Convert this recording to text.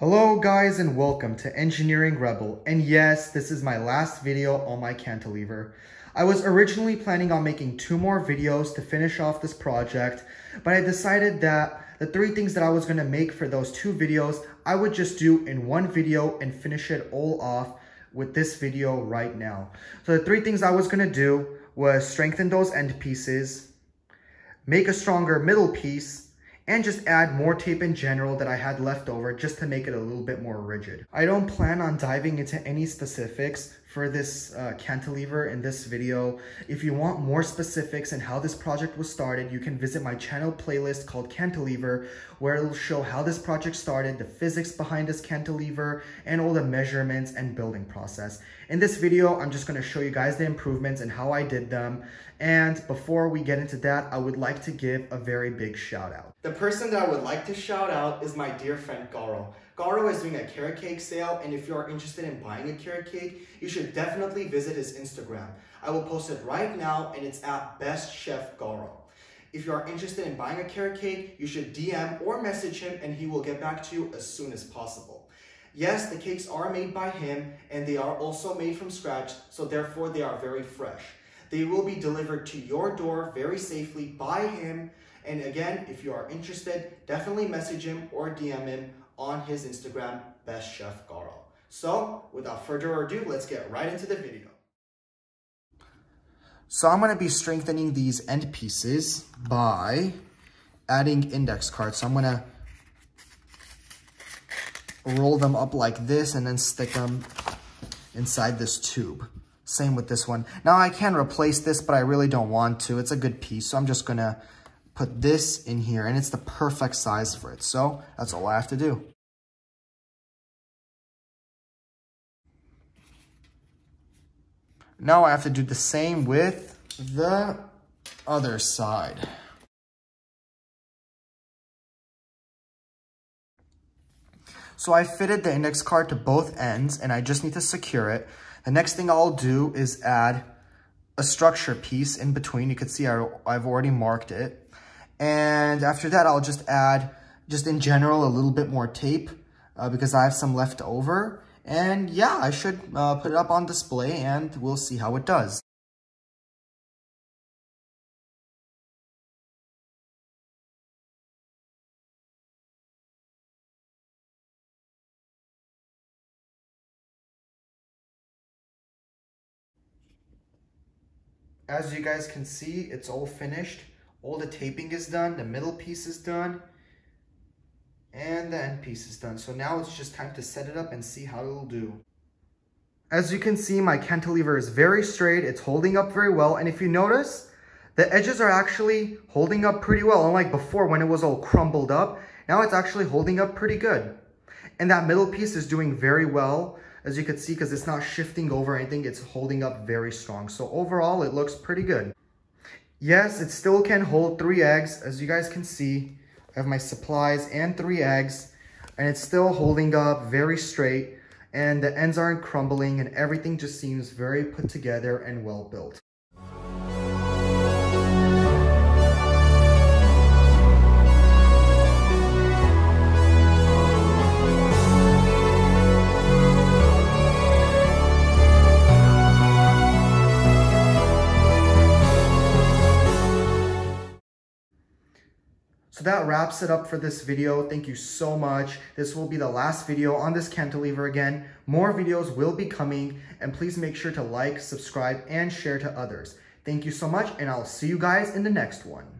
Hello guys and welcome to Engineering Rebel. And yes, this is my last video on my cantilever. I was originally planning on making two more videos to finish off this project, but I decided that the three things that I was gonna make for those two videos, I would just do in one video and finish it all off with this video right now. So the three things I was gonna do was strengthen those end pieces, make a stronger middle piece, and just add more tape in general that I had left over just to make it a little bit more rigid. I don't plan on diving into any specifics for this uh, cantilever in this video. If you want more specifics and how this project was started, you can visit my channel playlist called Cantilever, where it'll show how this project started, the physics behind this cantilever, and all the measurements and building process. In this video, I'm just gonna show you guys the improvements and how I did them. And before we get into that, I would like to give a very big shout out. The person that I would like to shout out is my dear friend Karo. Karo is doing a carrot cake sale, and if you are interested in buying a carrot cake, you should definitely visit his Instagram. I will post it right now, and it's at Best Chef Karo. If you are interested in buying a carrot cake, you should DM or message him, and he will get back to you as soon as possible. Yes, the cakes are made by him, and they are also made from scratch, so therefore they are very fresh. They will be delivered to your door very safely by him. And again, if you are interested, definitely message him or DM him on his Instagram, Best Chef Karo. So without further ado, let's get right into the video. So I'm to be strengthening these end pieces by adding index cards. So I'm to roll them up like this and then stick them inside this tube. Same with this one. Now I can replace this, but I really don't want to. It's a good piece, so I'm just gonna put this in here, and it's the perfect size for it. So that's all I have to do. Now I have to do the same with the other side. So I fitted the index card to both ends and I just need to secure it. The next thing I'll do is add a structure piece in between. You can see I, I've already marked it. And after that, I'll just add, just in general, a little bit more tape uh, because I have some left over. And yeah, I should uh, put it up on display and we'll see how it does. As you guys can see, it's all finished. All the taping is done, the middle piece is done, and the end piece is done. So now it's just time to set it up and see how it'll do. As you can see, my cantilever is very straight. It's holding up very well. And if you notice, the edges are actually holding up pretty well. Unlike before when it was all crumbled up, now it's actually holding up pretty good. And that middle piece is doing very well as you can see, because it's not shifting over anything, it's holding up very strong. So overall, it looks pretty good. Yes, it still can hold three eggs. As you guys can see, I have my supplies and three eggs, and it's still holding up very straight, and the ends aren't crumbling, and everything just seems very put together and well built. So that wraps it up for this video. Thank you so much. This will be the last video on this cantilever again. More videos will be coming and please make sure to like, subscribe, and share to others. Thank you so much and I'll see you guys in the next one.